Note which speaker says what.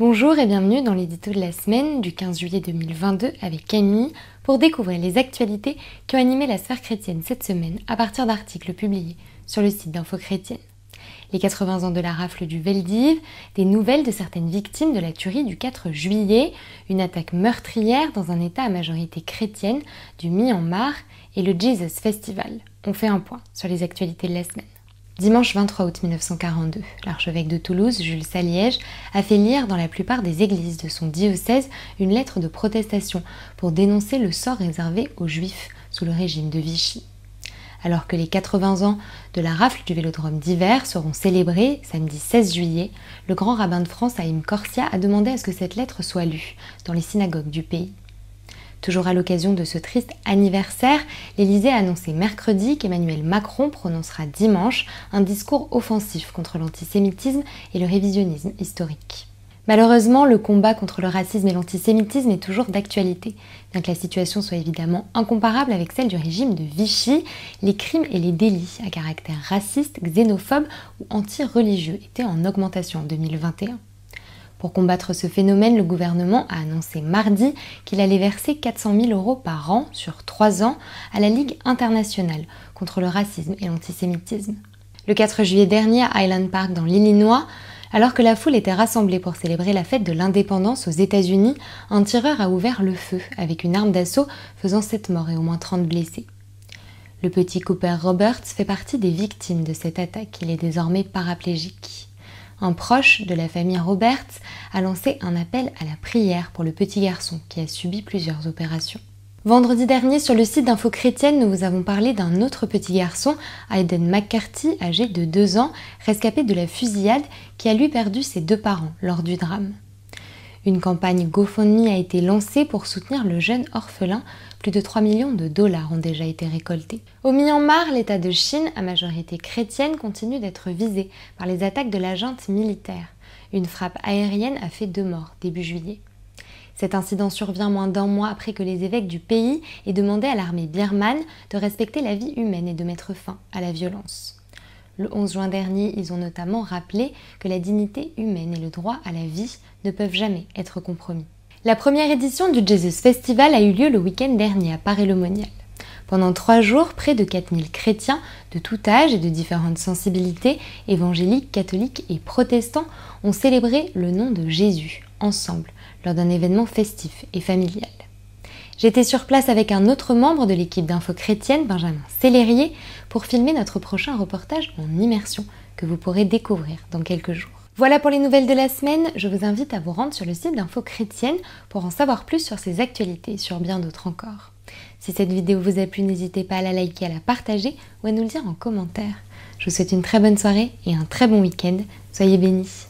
Speaker 1: Bonjour et bienvenue dans l'édito de la semaine du 15 juillet 2022 avec Camille pour découvrir les actualités qui ont animé la sphère chrétienne cette semaine à partir d'articles publiés sur le site d'Info Chrétienne. Les 80 ans de la rafle du Veldiv, des nouvelles de certaines victimes de la tuerie du 4 juillet, une attaque meurtrière dans un état à majorité chrétienne du Myanmar et le Jesus Festival. On fait un point sur les actualités de la semaine. Dimanche 23 août 1942, l'archevêque de Toulouse, Jules Saliège, a fait lire dans la plupart des églises de son diocèse une lettre de protestation pour dénoncer le sort réservé aux juifs sous le régime de Vichy. Alors que les 80 ans de la rafle du vélodrome d'hiver seront célébrés samedi 16 juillet, le grand rabbin de France, Haïm Corsia, a demandé à ce que cette lettre soit lue dans les synagogues du pays. Toujours à l'occasion de ce triste anniversaire, l'Élysée a annoncé mercredi qu'Emmanuel Macron prononcera dimanche un discours offensif contre l'antisémitisme et le révisionnisme historique. Malheureusement, le combat contre le racisme et l'antisémitisme est toujours d'actualité. Bien que la situation soit évidemment incomparable avec celle du régime de Vichy, les crimes et les délits à caractère raciste, xénophobe ou anti-religieux étaient en augmentation en 2021. Pour combattre ce phénomène, le gouvernement a annoncé mardi qu'il allait verser 400 000 euros par an sur trois ans à la Ligue internationale contre le racisme et l'antisémitisme. Le 4 juillet dernier, à Highland Park dans l'Illinois, alors que la foule était rassemblée pour célébrer la fête de l'indépendance aux États-Unis, un tireur a ouvert le feu avec une arme d'assaut faisant 7 morts et au moins 30 blessés. Le petit Cooper Roberts fait partie des victimes de cette attaque. Il est désormais paraplégique un proche de la famille Roberts a lancé un appel à la prière pour le petit garçon qui a subi plusieurs opérations. Vendredi dernier, sur le site d'Info Chrétienne, nous vous avons parlé d'un autre petit garçon, Aiden McCarthy, âgé de 2 ans, rescapé de la fusillade, qui a lui perdu ses deux parents lors du drame. Une campagne GoFundMe a été lancée pour soutenir le jeune orphelin. Plus de 3 millions de dollars ont déjà été récoltés. Au Myanmar, l'État de Chine, à majorité chrétienne, continue d'être visé par les attaques de la junte militaire. Une frappe aérienne a fait deux morts début juillet. Cet incident survient moins d'un mois après que les évêques du pays aient demandé à l'armée birmane de respecter la vie humaine et de mettre fin à la violence. Le 11 juin dernier, ils ont notamment rappelé que la dignité humaine et le droit à la vie ne peuvent jamais être compromis. La première édition du Jesus Festival a eu lieu le week-end dernier à Paris-le-Monial. Pendant trois jours, près de 4000 chrétiens de tout âge et de différentes sensibilités, évangéliques, catholiques et protestants, ont célébré le nom de Jésus ensemble lors d'un événement festif et familial. J'étais sur place avec un autre membre de l'équipe d'Info Chrétienne, Benjamin Célérier, pour filmer notre prochain reportage en immersion que vous pourrez découvrir dans quelques jours. Voilà pour les nouvelles de la semaine, je vous invite à vous rendre sur le site d'Info Chrétienne pour en savoir plus sur ces actualités et sur bien d'autres encore. Si cette vidéo vous a plu, n'hésitez pas à la liker, à la partager ou à nous le dire en commentaire. Je vous souhaite une très bonne soirée et un très bon week-end. Soyez bénis.